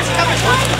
Desce, cabeça!